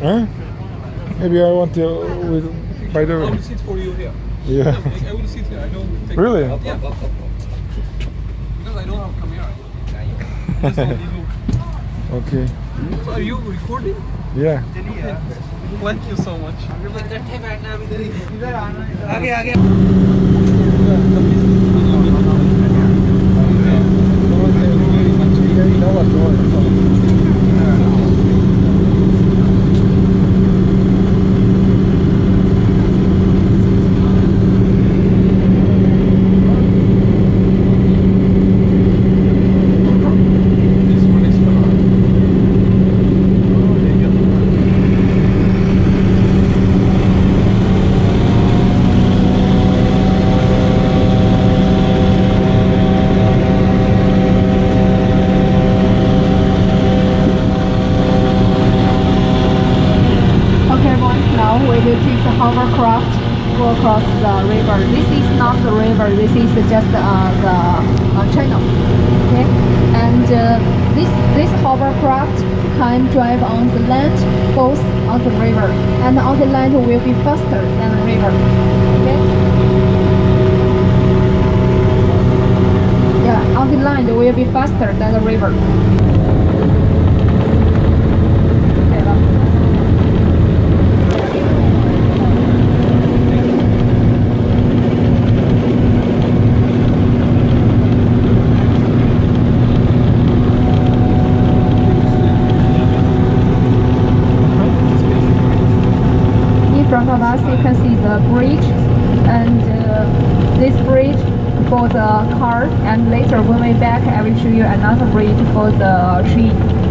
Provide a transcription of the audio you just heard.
Huh? Maybe I want to uh, with by the way. Yeah. I, will sit here. I don't take Really? Up, up, up, because I don't have camera. okay. So are you recording? Yeah. Okay. Thank you so much. Okay, okay. We will take the hovercraft go across the river. This is not the river, this is just uh, the uh, channel. Okay, and uh, this this hovercraft can drive on the land, both on the river, and on the land will be faster than the river. Okay. Yeah, on the land will be faster than the river. Of us, you can see the bridge, and uh, this bridge for the car. And later, when we back, I will show you another bridge for the tree.